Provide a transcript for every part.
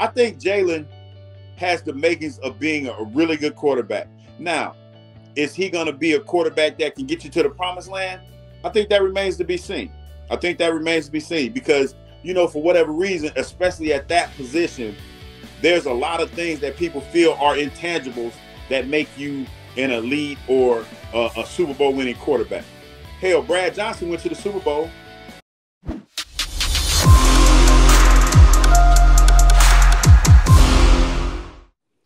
I think Jalen has the makings of being a really good quarterback. Now, is he going to be a quarterback that can get you to the promised land? I think that remains to be seen. I think that remains to be seen because, you know, for whatever reason, especially at that position, there's a lot of things that people feel are intangibles that make you an elite or a, a Super Bowl winning quarterback. Hell, Brad Johnson went to the Super Bowl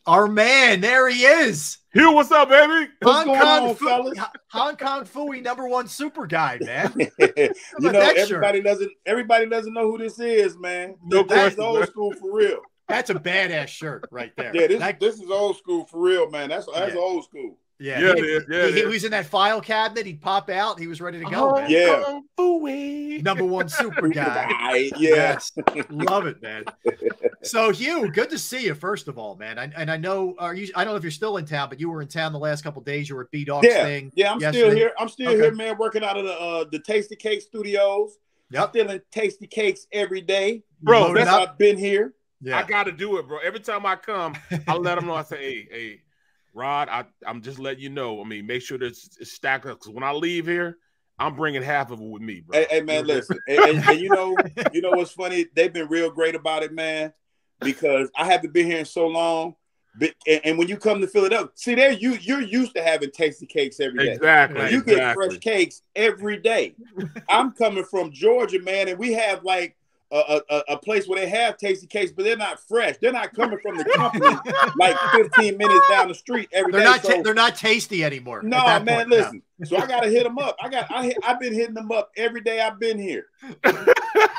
Our man, there he is. Hugh, what's up, baby? Hong going Kong, on, Fu- Hong Kong Phooey, number one super guy, man. you know, that everybody doesn't everybody doesn't know who this is, man. No That's question, old man. school for real. That's a badass shirt right there. Yeah, this That- this is old school for real, man. That's that's Yeah. old school. Yeah, Yeah, he, it is. Yeah, he, it he was in that file cabinet. He'd pop out. He was ready to go. man. Yeah. Phooey. Number one super guy. Right, yeah. Yes, love it, man. So Hugh, good to see you. First of all, man, I, and I know are you? I don't know if you're still in town, but you were in town the last couple days. You were at B Dogs Yeah, thing. yeah, I'm still here. I'm still Okay. here, man, working out of the uh the Tastykake Studios. Yep. Still in Tastykakes every day. Bro, Loaded Since. I've been here. Yeah. I gotta do it, bro. Every time I come, I let them know. I say, "Hey, hey, Rod, I, I'm just letting you know. I mean, make sure that it's, it's stacked up because when I leave here, I'm bringing half of it with me, bro." Hey, hey man, listen. and, and- and you know, you know what's funny? They've been real great about it, man. Because I haven't been here in so long. But and, and when you come to Philadelphia, see there you you're used to having Tastykakes every day. Exactly. You get fresh cakes every day. I'm coming from Georgia, man, and we have like a, a, a place where they have Tastykakes, but they're not fresh. They're not coming from the company like 15 minutes down the street every They're day. not. So- they're not tasty anymore. no, man, point, no. listen. So I gotta hit them up. I got. I, I've been hitting them up every day. I've been here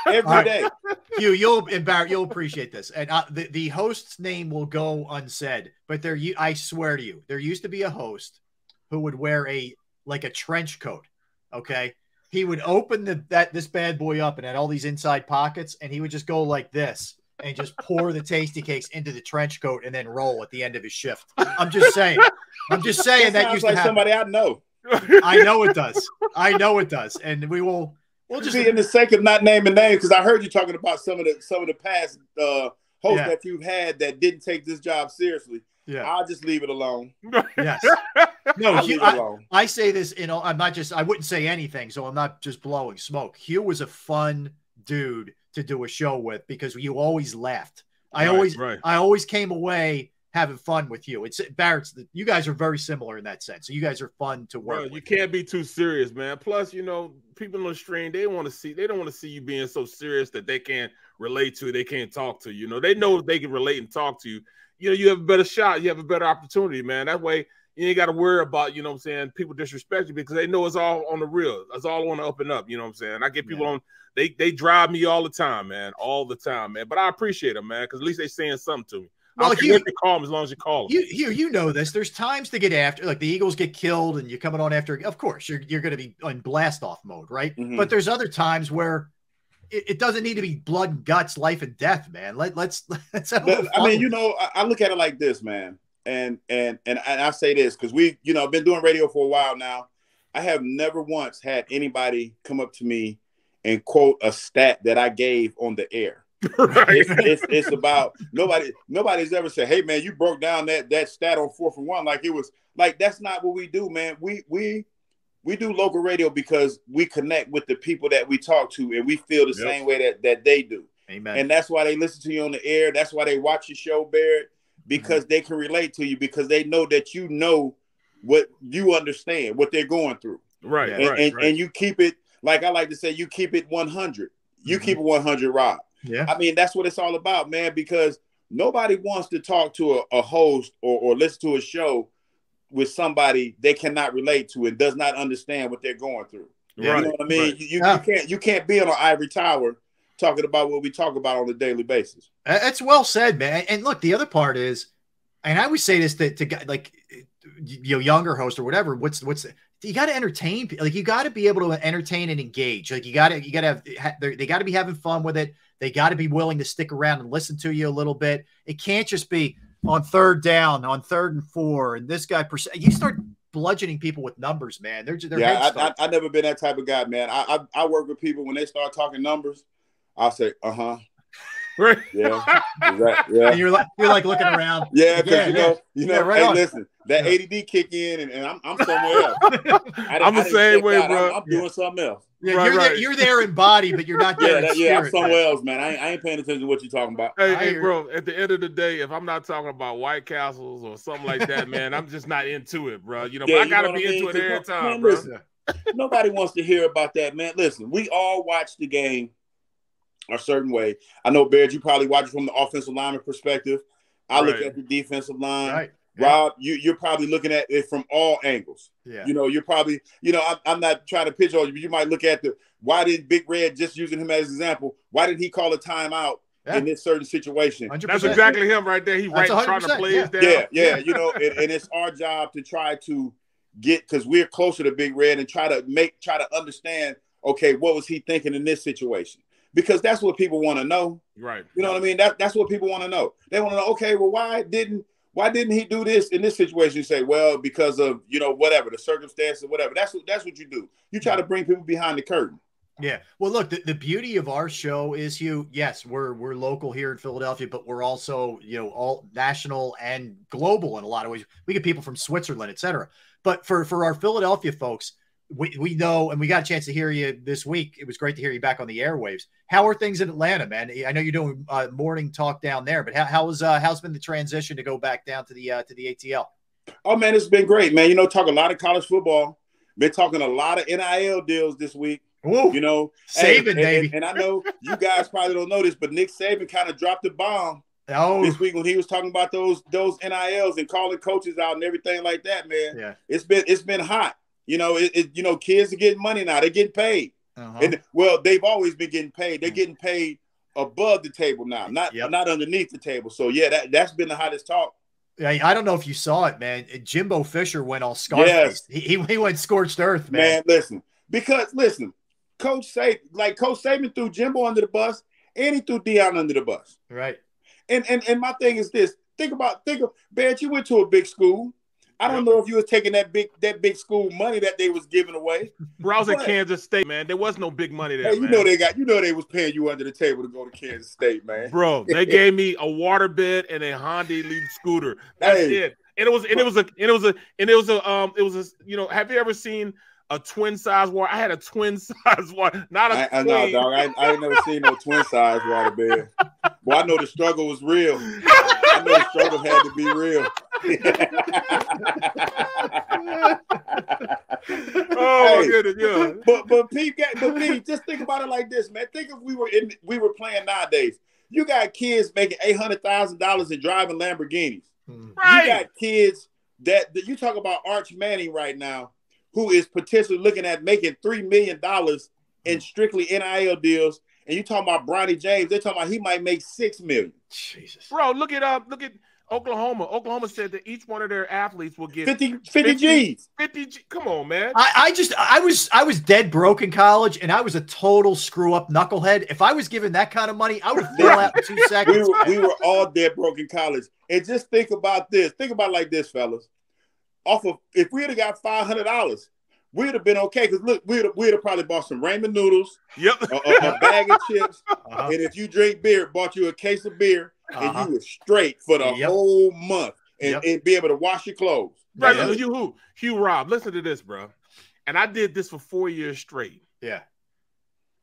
every right. day. Hugh, you'll embarrass, you'll appreciate this, and uh, the the host's name will go unsaid. But there, you, I swear to you, there used to be a host who would wear a like a trench coat. Okay, he would open the that this bad boy up and had all these inside pockets, and he would just go like this and just pour the Tastykakes into the trench coat and then roll at the end of his shift. I'm just saying. I'm just saying that sounds used like to happen. somebody I know. I know it does. I know it does, and we will. We'll just See, in the sake of not naming names, because I heard you talking about some of the some of the past uh, hosts Yeah. that you've had that didn't take this job seriously. Yeah. I'll just leave it alone. Yes. No, Hugh, I. I say this, you know, I'm not just, I wouldn't say anything, so I'm not just blowing smoke. Hugh was a fun dude to do a show with because you always laughed. I Right, always, right. I always came away having fun with you. It's Barrett's, you guys are very similar in that sense. So you guys are fun to work Bro, with. you can't be too serious, man. Plus, you know, people on the stream, they want to see, they don't want to see you being so serious that they can't relate to, they can't talk to you. You know, they know they can relate and talk to you. You know, you have a better shot, you have a better opportunity, man. That way, you ain't got to worry about, you know what I'm saying, people disrespect you because they know it's all on the real. It's all on the up and up, you know what I'm saying? I get people Yeah. on, they they drive me all the time, man, all the time, man. But I appreciate them, man, because at least they saying something to me. I Well, don't care Hugh- call them as long as you call them. You, you, you know this. There's times to get after, like the Eagles get killed, and you're coming on after. Of course, you're you're going to be in blast off mode, right? Mhm. But there's other times where it, it doesn't need to be blood and guts, life and death, man. Let let's let's have a But, I mean, you know, I, I look at it like this, man, and and and, and I say this because we, you know, been doing radio for a while now. I have never once had anybody come up to me and quote a stat that I gave on the air. right? It's, it's, it's about nobody. Nobody's ever said, "Hey, man, you broke down that that stat on four for one." Like it was like that's not what we do, man. We we we do local radio because we connect with the people that we talk to, and we feel the Yep. same way that that they do Amen. and that's why they listen to you on the air. That's why they watch your show, Barrett, because they can relate to you because they know that you know what you understand, what they're going through, Right, and, right, and, right. and you keep it like I like to say, you keep it one hundred. You Mhm. keep it one hundred, Rob. yeah. I mean, that's what it's all about, man. Because nobody wants to talk to a, a host or, or listen to a show with somebody they cannot relate to and does not understand what they're going through. Yeah, you know what I mean? right. You, you, Yeah. you can't you can't be on an ivory tower talking about what we talk about on a daily basis. That's well said, man. And look, the other part is, and I always say this to, to guy- like you know, younger host or whatever. What's what's you got to entertain? Like you got to be able to entertain and engage. Like you got to you got to have they got to be having fun with it. They got to be willing to stick around and listen to you a little bit. It can't just be on third down, on third and four, and this guy. You start bludgeoning people with numbers, man. They're their yeah, heads I, I, start. I never been that type of guy, man. I, I I work with people when they start talking numbers. I'll say, uh huh. Right. Yeah, exactly. And yeah, you're like you're like looking around. yeah. Because Yeah, you yeah. know, you know. Yeah, right hey, on. listen, that Yeah. ADD kick in, and, and I'm, I'm somewhere else. I I'm the same way, out. bro. I'm, I'm doing something else. Yeah, Right, you're right. there. You're there in body, but you're not there Yeah, in that, yeah. I'm somewhere else, man. I ain't, I ain't paying attention to what you're talking about. Hey, hey, bro. At the end of the day, if I'm not talking about White Castles or something like that, man, I'm just not into it, bro. You know, Yeah, but I gotta know be I mean? into it every 'Cause, time, man, bro. listen, Nobody wants to hear about that, man. Listen, we all watch the game a certain way. I know, Bears, you probably watch it from the offensive lineman perspective. I look at the defensive line. Right. Yeah. Rob, you, you're probably looking at it from all angles. Yeah. You know, you're probably, you know, I'm, I'm not trying to pitch on you, but you might look at the why did Big Red just using him as an example? Why did he call a timeout Yeah. in this certain situation? 100%. That's exactly him right there. He right trying to play yeah. his down. Yeah, yeah, you know, and, and it's our job to try to get because we're closer to Big Red and try to make try to understand. Okay, what was he thinking in this situation? Because that's what people want to know. Right. You know what I mean? That that's what people want to know. They want to know. Okay, well, why didn't why didn't he do this in this situation? You say, well, because of you know whatever the circumstances, whatever. That's what that's what you do. You try to bring people behind the curtain. Yeah. Well, look, the, the beauty of our show is you, yes, we're we're local here in Philadelphia, but we're also, you know, all national and global in a lot of ways. We get people from Switzerland, et cetera. But for for our Philadelphia folks, we, we know and we got a chance to hear you this week. It was great to hear you back on the airwaves. How are things in Atlanta, man? I know you're doing uh, morning talk down there, but how, how's uh, how's been the transition to go back down to the uh, to the ATL? Oh man, it's been great, man. You know, talk a lot of college football. Been talking a lot of NIL deals this week. Whoa, You know, Saban, and, baby. And, and I know you guys probably don't know this, but Nick Saban kind of dropped the bomb oh, this week when he was talking about those those NILs and calling coaches out and everything like that. Man, yeah. it's been it's been hot. You know, it, it you know kids are getting money now. They're getting paid, Uh-huh. and well, they've always been getting paid. They're getting paid above the table now, not Yep. not underneath the table. So yeah, that that's been the hottest talk. Yeah, I don't know if you saw it, man. Jimbo Fisher went all Scarface. He, he he went scorched earth, man. Man, listen, because listen, Coach Saban, like Coach Saban threw Jimbo under the bus, and he threw Deion under the bus. Right. And and and my thing is this: think about think of Barrett. You went to a big school. I don't know if you was taking that big that big school money that they was giving away. Bro, I was in What? Kansas State, man. There was no big money there, Hey, you man. know they got you know they was paying you under the table to go to Kansas State, man. Bro, they gave me a water bed and a Honda Elite scooter. That's Hey. it. And it was and it was a and it was a and it was a um it was a you know have you ever seen a twin size water? I had a twin size water, not a I, I know, dog. I, I ain't never seen no twin size water bed. Boy, I know the struggle was real. I know the struggle had to be real. Oh my Hey. goodness, yeah. but but Pete, got- but Pete, just think about it like this, man. Think if we were in we were playing nowadays. You got kids making eight hundred thousand dollars and driving Lamborghinis. Right. You got kids that, that you talk about Arch Manning right now, who is potentially looking at making three million dollars in strictly NIL deals, and you talking about Bronny James, they're talking about he might make six million. Jesus. Bro, look at uh look at Oklahoma. Oklahoma said that each one of their athletes will get 50, 50 50 G's. 50 G. Come on, man. I, I just I was I was dead broke in college and I was a total screw up knucklehead. If I was given that kind of money, I would fell out in two We seconds. were, we were all dead broke in college. And just think about this. Think about it like this, fellas. Off of if we had got five hundred dollars, we'd have been okay. Because look, we'd have, we'd have probably bought some ramen noodles, Yep. a, a, a bag of chips, Uh-huh. and if you drink beer, bought you a case of beer, Uh-huh. and you were straight for the Yep. whole month and, Yep. and be able to wash your clothes. Right, Yeah. you who? Hugh Rob, listen to this, bro. And I did this for four years straight. Yeah.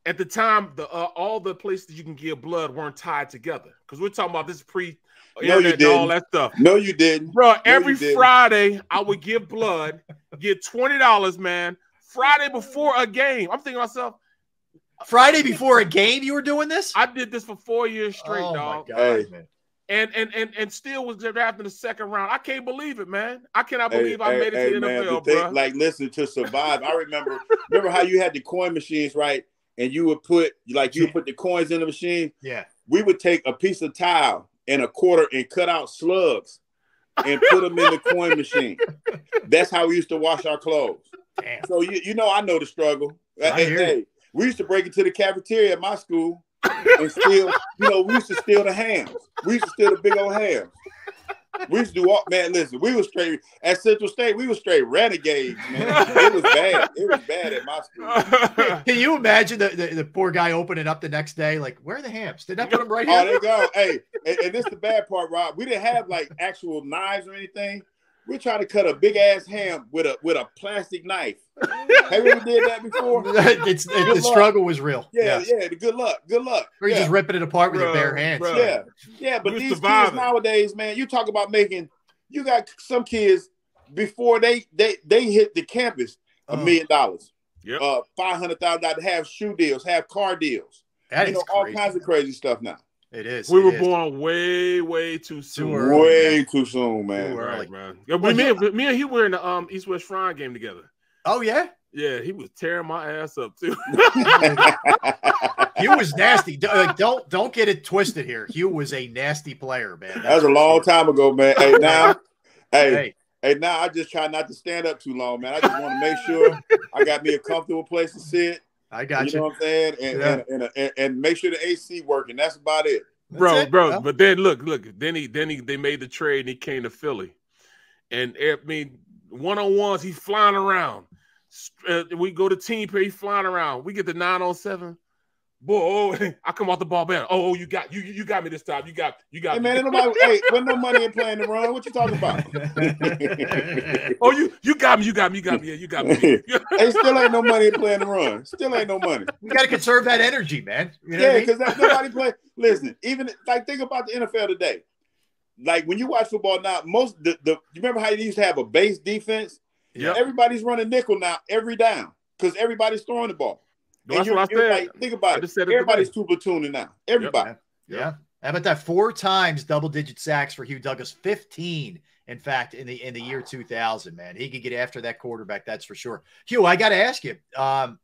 At the time, the uh, all the places you can give blood weren't tied together because we're talking about this pre No, you internet and all didn't. that stuff. No, you didn't. Bro, you every didn't. Friday I would give blood, get twenty dollars, man. Friday before a game, I'm thinking to myself, Friday before a game, you were doing this? I did this for four years straight, oh dog, my god, Hey. and and and and still was drafted in the second round. I can't believe it, man. I cannot Hey, believe I hey, made it hey, to the man, NFL, the thing- bro. like listen to survive. I remember remember how you had the coin machines, right? And you would put like you would put the coins in the machine. Yeah. We would take a piece of tile and a quarter and cut out slugs and put them in the coin machine. That's how we used to wash our clothes. Damn. So you you know I know the struggle. I Hey, hear hey, we used to break into the cafeteria at my school and steal. you know, we used to steal the hams. We used to steal the big old hams. We used to do all man. Listen, we was straight at Central State. We was straight renegades, man. It was bad. It was bad at my school. Can you imagine the, the, the poor guy opening up the next day? Like, where are the hams? Did I put them right oh, here? Oh, they go. Hey, and, and this the bad part, Rob. We didn't have like actual knives or anything. We're trying to cut a big ass ham with a with a plastic knife. Have you ever did that before? it's, it, the luck. struggle was real. Yeah, Yeah. yeah. Good luck. Good luck. Or you yeah. just ripping it apart with your bare hands. bro. Yeah, yeah, but We're these surviving. kids nowadays, man, you talk about making. You got some kids before they they they hit the campus a million dollars, Yep. uh, five hundred thousand dollars, have shoe deals, have car deals, that you is know, all crazy. kinds of crazy stuff now. It is. we it were is. born way, way too soon. early, Way too soon, man. Too early. Right, man. Yeah, Well, me, yeah. and- me and he were in the um East West Shrine game together. Oh yeah, Yeah, he was tearing my ass up too. Hugh was nasty. Like, don't don't get it twisted here. Hugh was a nasty player, man. That was a long time ago, man. Hey, now, hey, Hey, hey, now I just try not to stand up too long, man. I just want to make sure I got me a comfortable place to sit. I got you you. know what I'm saying? And, Yeah. and, and, and, and make sure the AC working. That's about it. That's bro, it. bro. Well, But then look, look. Then he, then he, they made the trade and he came to Philly, and I mean, one on ones, he's flying around. Uh, we go to team play, he's flying around. We get the nine on seven. Boy, oh, oh I come off the ball better. Oh, oh, you got you, you got me this time. You got, you got Hey, me. man, ain't nobody, hey, when no money in playing the run, what you talking about? Oh, you, you got me. You got me. You got me. Yeah, you got me. hey, still ain't no money in playing the run. Still ain't no money. we got to conserve that energy, man. You know yeah, what I mean? nobody play. Listen, even like think about the NFL today. Like when you watch football now, most the, the you remember how you used to have a base defense? Yep. Everybody's running nickel now every down because everybody's throwing the ball. That's you're- what I said. like, think I about it. said it Everybody's today. two platooning now. Everybody. Yeah. How about that? Four times double digit sacks for Hugh Douglas. 15, in fact, in the in the year 2000, man. He could get after that quarterback, that's for sure. Hugh, I got to ask you. Um,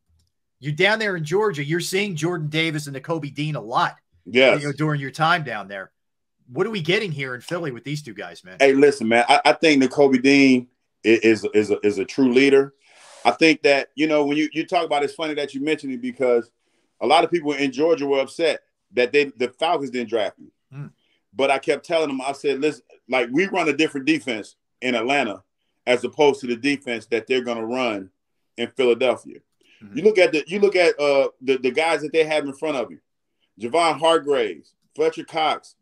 you down there in Georgia, you're seeing Jordan Davis and the Kobe Dean a lot Yeah. you know, during your time down there. What are we getting here in Philly with these two guys, man? Hey, listen, man. I, I think that Kobe Dean i- is is a, is a true leader. I think that you know when you you talk about it, it's funny that you mentioned it because a lot of people in Georgia were upset that they the Falcons didn't draft me. Hmm. But I kept telling them, I said, listen, like we run a different defense in Atlanta as opposed to the defense that they're going to run in Philadelphia. Mhm. You look at the you look at uh the, the guys that they have in front of you, Javon Hargraves, Fletcher Cox,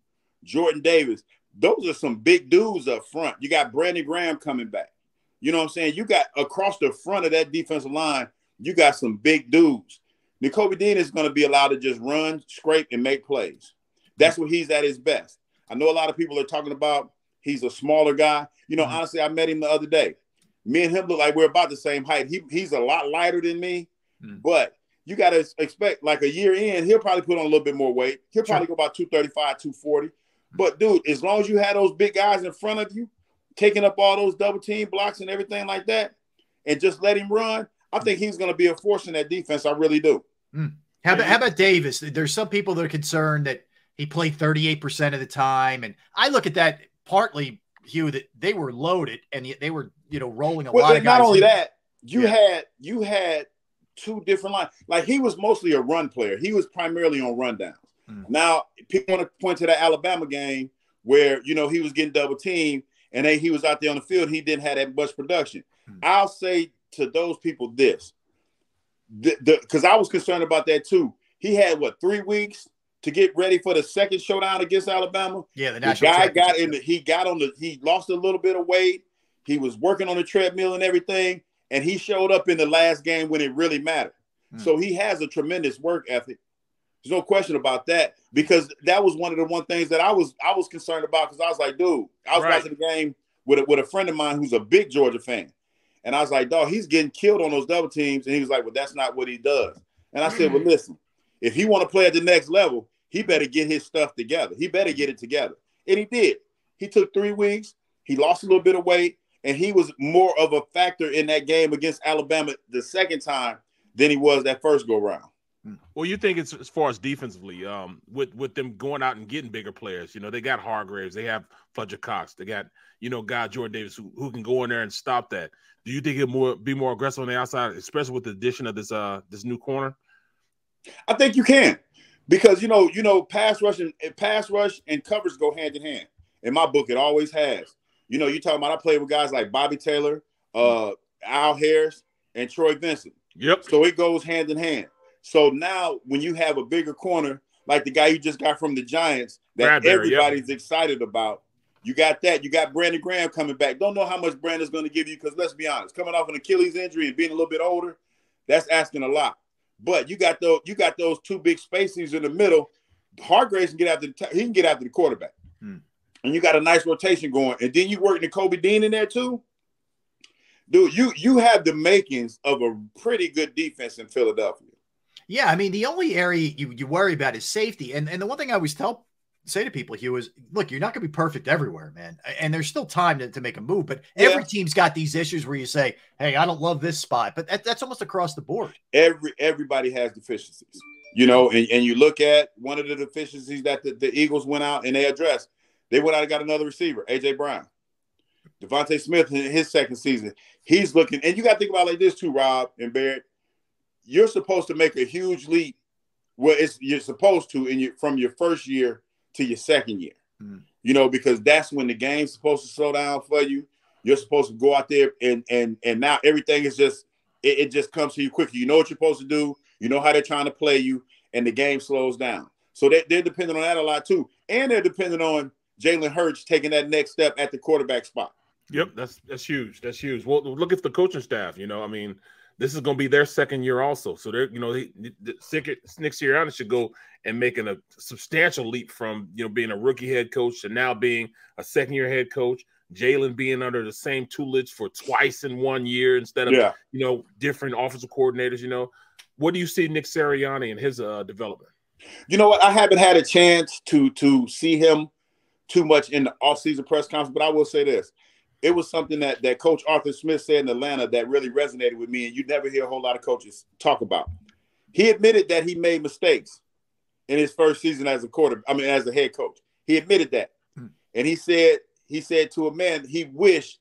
Jordan Davis. Those are some big dudes up front. You got Brandon Graham coming back. You know what I'm saying? You got across the front of that defensive line, you got some big dudes. Nakobe Dean is going to be allowed to just run, scrape, and make plays. That's what he's at his best. I know a lot of people are talking about he's a smaller guy. You know, Mhm. honestly, I met him the other day. Me and him look like we're about the same height. He, he's a lot lighter than me, Mhm. but you got to expect like a year in, he'll probably put on a little bit more weight. He'll probably go about 235, 240. But dude, as long as you have those big guys in front of you, taking up all those double team blocks and everything like that, and just let him run, I think he's going to be a force in that defense. I really do. How about, how about Davis? There's some people that are concerned that he played 38% of the time. And I look at that partly, Hugh, that they were loaded and they were, you know, rolling a Well, lot of and not only in. that, you Yeah. had you had two different lines. Like he was mostly a run player. He was primarily on rundowns. Mm. Now people want to point to that Alabama game where you know he was getting double teamed and they, he was out there on the field. He didn't have that much production. Mm. I'll say to those people this, because I was concerned about that too. He had what three weeks to get ready for the second showdown against Alabama. Yeah, the The guy got in. The, he got on the. He lost a little bit of weight. He was working on the treadmill and everything, and he showed up in the last game when it really mattered. Hmm. So he has a tremendous work ethic. There's no question about that because that was one of the one things that I was I was concerned about because I was like, dude, I was Right. watching the game with a, with a friend of mine who's a big Georgia fan, and I was like, dog, he's getting killed on those double teams, and he was like, well, that's not what he does. And I said, well, mm. listen, if he want to play at the next level, he better get his stuff together. He better get it together, and he did. He took three weeks. He lost a little bit of weight, and he was more of a factor in that game against Alabama the second time than he was that first go round. Well, you think it's as far as defensively, um, with with them going out and getting bigger players. You know, they got Hargraves, they have Fletcher Cox, they got you know guy Jordan Davis who, who can go in there and stop that. Do you think it more be more aggressive on the outside, especially with the addition of this uh this new corner? I think you can, because you know, you know, pass rush and pass rush and covers go hand in hand. In my book, it always has. You know, you talking about I played with guys like Bobby Taylor, uh, Al Harris, and Troy Vincent. Yep. So it goes hand in hand. So now when you have a bigger corner like the guy you just got from the Giants that Bradberry, everybody's excited about, you got that. You got Brandon Graham coming back. Don't know how much Brandon's going to give you because let's be honest, coming off an Achilles injury and being a little bit older, that's asking a lot. But you got those you got those two big spaces in the middle. Hargraves can get after the he can get after the quarterback, Hmm. and you got a nice rotation going. And then you work the Kobe Dean in there too. Dude, you you have the makings of a pretty good defense in Philadelphia. Yeah, I mean, the only area you, you worry about is safety. And and the one thing I always tell say to people, Hugh, is look, you're not gonna be perfect everywhere, man. And there's still time to, to make a move, but every team's got these issues where you say, Hey, I don't love this spot, but that, that's almost across the board. every everybody has deficiencies, you know, and, and you look at one of the deficiencies that the, the Eagles went out and they addressed. They went out and got another receiver, AJ Brown. DeVonta Smith in his second season, he's looking, and you got to think about it like this too, Rob and Barrett. You're supposed to make a huge leap. Well, it's you're supposed to in your from your first year to your second year. Mhm. You know, because that's when the game's supposed to slow down for you. You're supposed to go out there and and and now everything is just it, it just comes to you quickly. You know what you're supposed to do. You know how they're trying to play you, and the game slows down. So they, they're dependent on that a lot too, and they're dependent on Jalen Hurts taking that next step at the quarterback spot. Yep, that's that's huge. That's huge. Well, look at the coaching staff. You know, I mean, this is going to be their second year also. So they're, you know, they, the second Nick Sirianni should go and making a substantial leap from you know being a rookie head coach to now being a second year head coach. Jalen being under the same tutelage for twice in one year instead of Yeah, you know different offensive coordinators. You know, what do you see Nick Sirianni and his uh, development? you know what? I haven't had a chance to to see him too much in the offseason press conference, but I will say this. It was something that, that Coach Arthur Smith said in Atlanta that really resonated with me, and you never hear a whole lot of coaches talk about. He admitted that he made mistakes in his first season as a quarter, I mean, as a head coach. He admitted that. Hmm. And he said, he said to a man, he wished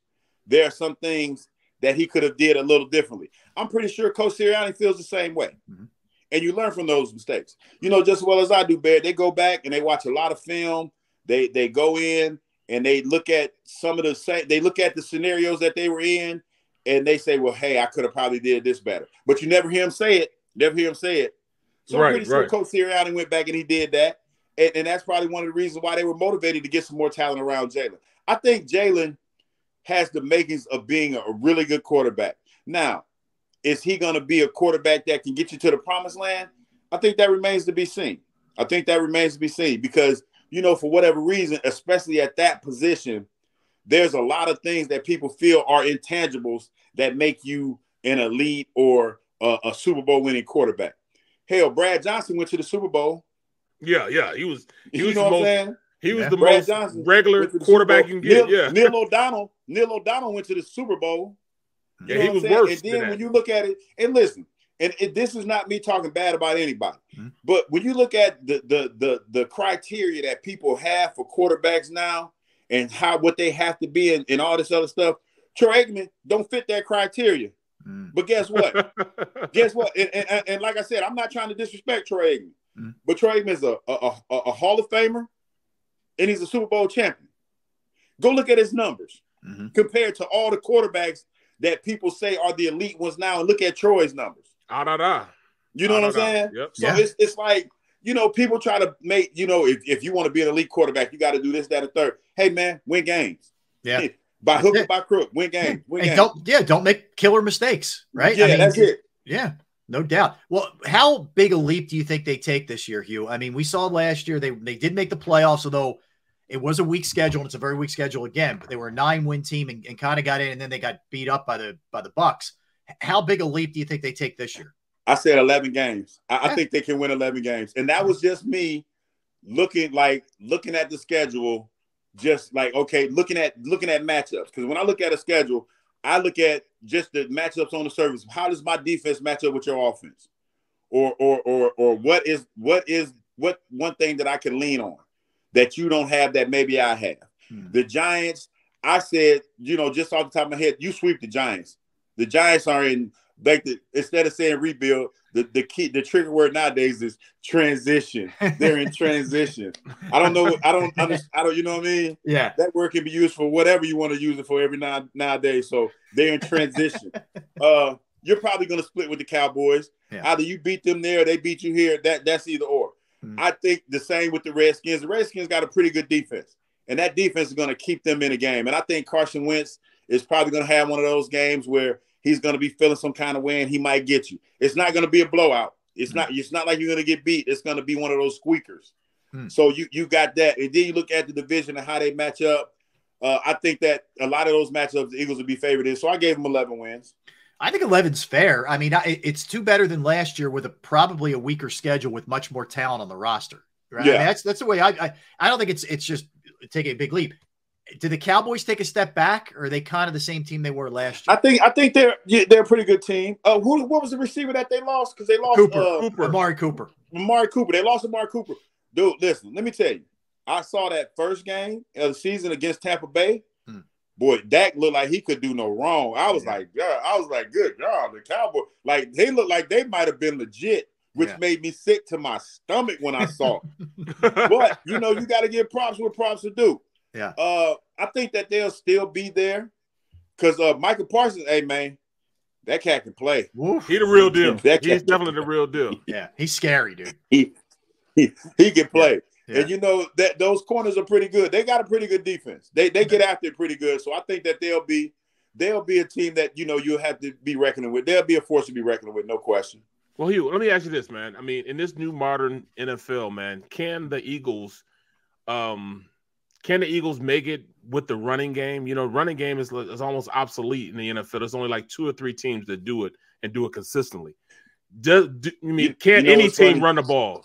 there are some things that he could have did a little differently. I'm pretty sure Coach Sirianni feels the same way. Mhm. And you learn from those mistakes. You know, just as well as I do, Bear. They go back and they watch a lot of film. They they go in and they look at some of the same. They look at the scenarios that they were in, and they say, "Well, hey, I could have probably did this better." But you never hear him say it. Never hear him say it. So Right, I'm pretty sure right. Coach Sirianni went back and he did that, and, and that's probably one of the reasons why they were motivated to get some more talent around Jalen. I think Jalen has the makings of being a really good quarterback. Now, is he going to be a quarterback that can get you to the promised land? I think that remains to be seen. I think that remains to be seen because, you know, for whatever reason, especially at that position, there's a lot of things that people feel are intangibles that make you an elite or a, a Super Bowl winning quarterback. Hell, Brad Johnson went to the Super Bowl. Yeah, yeah, he was He You was know the what I'm most- saying? he was Yeah. the Brad most Johnson regular the quarterback Super you can get. Neil, yeah, Neil O'Donnell. Neil O'Donnell went to the Super Bowl. yeah, You know he was saying? worse. And than then that. when you look at it, and listen, and it, this is not me talking bad about anybody, Mhm. but when you look at the the the the criteria that people have for quarterbacks now, and how what they have to be and, and all this other stuff, Troy Aikman don't fit that criteria. Mm. But guess what? guess what? And, and, and- like I said, I'm not trying to disrespect Troy Aikman, Mhm. but Troy Aikman is a, a, a, a Hall of Famer, and he's a Super Bowl champion. Go look at his numbers Mhm. compared to all the quarterbacks that people say are the elite ones now, and look at Troy's numbers. Ah, da, da. You know Ah, what I'm da, da. saying? Yep. So Yeah. it's it's like you know people try to make you know if, if you want to be an elite quarterback, you got to do this, that, and third. Hey man, win games. Yeah. by hook or by crook, win games. Win And games. don't yeah, don't make killer mistakes, right? Yeah, I mean, that's it. Yeah, no doubt. Well, how big a leap do you think they take this year, Hugh? I mean, we saw last year they they did make the playoffs, although it was a weak schedule and it's a very weak schedule again. But they were a nine win team and, and kind of got in, and then they got beat up by the by the Bucs. How big a leap do you think they take this year? I said 11 games. I, I think they can win 11 games. And that was just me looking like looking at the schedule, just like, okay, looking at looking at matchups. Because when I look at a schedule, I look at just the matchups on the surface. How does my defense match up with your offense? Or or or or what is what is what one thing that I can lean on that you don't have that maybe I have? Hmm. The Giants, I said, you know, just off the top of my head, you sweep the Giants. The Giants are in like the, instead of saying rebuild, the the key the trigger word nowadays is transition. They're in transition. I don't know. I don't understand. I don't. You know what I mean? Yeah. That word can be used for whatever you want to use it for every now nowadays. So they're in transition. uh, you're probably going to split with the Cowboys. Yeah. Either you beat them there, or they beat you here. That that's either or. Hmm. I think the same with the Redskins. The Redskins got a pretty good defense, and that defense is going to keep them in a game. And I think Carson Wentz is probably going to have one of those games where he's going to be feeling some kind of way, and he might get you. It's not going to be a blowout. It's Hmm. not. It's not like you're going to get beat. It's going to be one of those squeakers. Hmm. So you you got that, and then you look at the division and how they match up. Uh, I think that a lot of those matchups the Eagles would be favored in. So I gave them 11 wins. I think 11's fair. I mean, I, it's two better than last year with a probably a weaker schedule with much more talent on the roster. Right? I mean, Yeah. that's that's the way I, I I don't think it's it's just taking a big leap. Did the Cowboys take a step back, or are they kind of the same team they were last year? I think I think they're yeah, they're a pretty good team. Uh, who what was the receiver that they lost? Because they lost Cooper. Uh, Cooper. Amari Cooper. Amari Cooper. They lost Amari Cooper. Dude, listen, let me tell you. I saw that first game of the season against Tampa Bay. Hmm. Boy, Dak looked like he could do no wrong. I was Yeah. like, yeah, I was like, good God, the Cowboy. Like they looked like they might have been legit, which Yeah. made me sick to my stomach when I saw it. but you know, you got to give props what props to do. Yeah. Uh, I think that they'll still be there because uh, Michael Parsons, hey man, that cat can play. Woof. He the real deal. That He's cat- definitely the real deal. Yeah, he's scary, dude. He he, he can play. Yeah. And you know that those corners are pretty good. They got a pretty good defense. They they get after it pretty good. So I think that they'll be they'll be a team that you know you'll have to be reckoning with. They'll be a force to be reckoning with, no question. Well, Hugh, let me ask you this, man. I mean, in this new modern NFL, man, can the Eagles, um, can the Eagles make it with the running game? You know, running game is is almost obsolete in the NFL. There's only like two or three teams that do it and do it consistently. Does do, I mean can you know any team funny? run the ball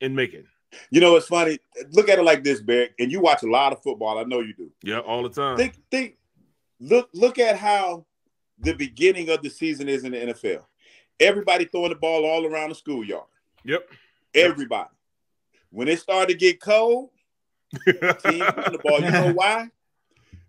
and make it? You know it's funny. Look at it like this, Barrett, and you watch a lot of football. I know you do. Yeah, all the time. Think think look look at how the beginning of the season is in the NFL. Everybody throwing the ball all around the schoolyard. Yep. Everybody. When it started to get cold, teams run the ball. You know why?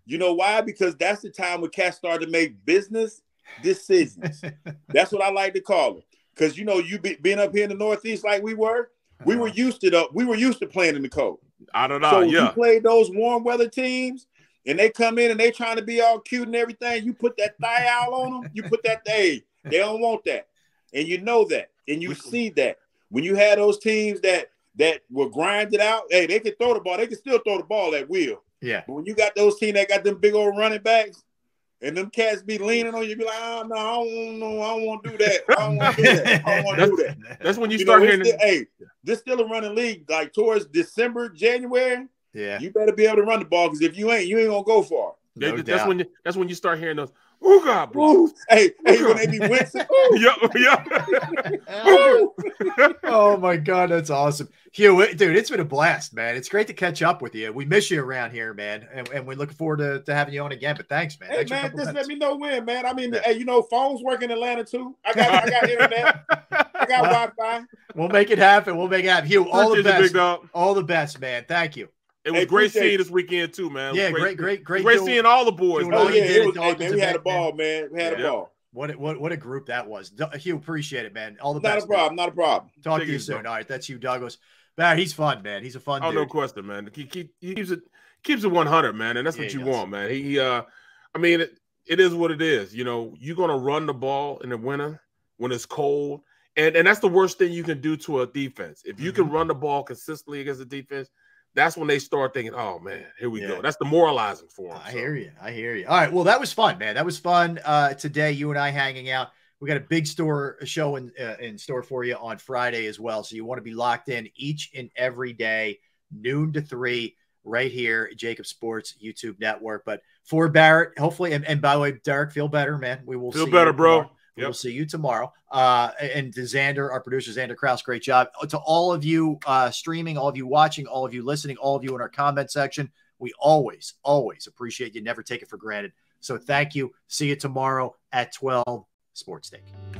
You know why? Because that's the time when cats started to make business decisions. That's what I like to call it. Because you know, you be, being up here in the Northeast like we were, we Uh-huh. were used to the we were used to playing in the cold. I don't know. so you yeah. play those warm weather teams, and they come in and they trying to be all cute and everything. You put that thigh out on them. You put that hey, they don't want that, and you know that, and you see that when you had those teams that that will grind it out. Hey, they can throw the ball. They can still throw the ball at will. Yeah. But when you got those teams that got them big old running backs, and them cats be leaning on you, be like, oh, no, I don't know, I don't want to do that. I don't want to do that. I don't want to do that. That's when you, You start know, hearing. it's still, hey, this still a running league. Like towards December, January, Yeah. you better be able to run the ball because if you ain't, you ain't gonna go far. that- No that's doubt. when you, that's when you start hearing those. Oh God, block. Ooh, hey, hey, when they be wincing, ooh, yeah, yeah. oh my god, that's awesome, Hugh. it- Dude, it's been a blast, man. It's great to catch up with you. We miss you around here, man, and, and we're looking forward to, to having you on again. But thanks, man. Hey Thanks man, couple just let me know when, man. I mean, Yeah. hey, you know, phones work in Atlanta too. I got, I got internet. I got Wi-Fi. We'll make it happen. We'll make it happen. Hugh, all the Appreciate you, best. big dog. All the best, man. Thank you. It was Hey, great appreciate seeing it. this weekend too, man. Yeah, great, great, great. Great doing- seeing all the boys. doing all Oh yeah, did it was. Hey, man, we had a event, man. ball, man. We had a ball. What a, what what a group that was. Du- Hugh, appreciate it, man. All the Not best. a man. problem. Not a problem. Talk Take to you soon. bro. All right, that's Hugh Douglas. Man, he's fun, man. He's a fun Oh dude. no question, man. He, keep, he keeps it keeps it one hundred, man, and that's Yeah, what you does. want, man. He, uh, I mean, it, it is what it is. You know, you're gonna run the ball in the winter when it's cold, and and that's the worst thing you can do to a defense. If you Mm-hmm. can run the ball consistently against the defense, that's when they start thinking, "Oh man, here we Yeah. go." That's demoralizing for them. I hear you. I hear you. All right. Well, that was fun, man. That was fun. Uh, today, you and I hanging out. We got a big store show in uh, in store for you on Friday as well. So you want to be locked in each and every day, noon to three, right here, JAKIB Sports YouTube Network. But for Barrett, hopefully, and, and by the way, Derrick, feel better, man. We will Feel see better, you bro. tomorrow. We'll see you tomorrow. Uh, and to Xander, our producer, Xander Kraus, great job. To all of you uh, streaming, all of you watching, all of you listening, all of you in our comment section, we always, always appreciate you. Never take it for granted. So thank you. See you tomorrow at 12 Sports Take.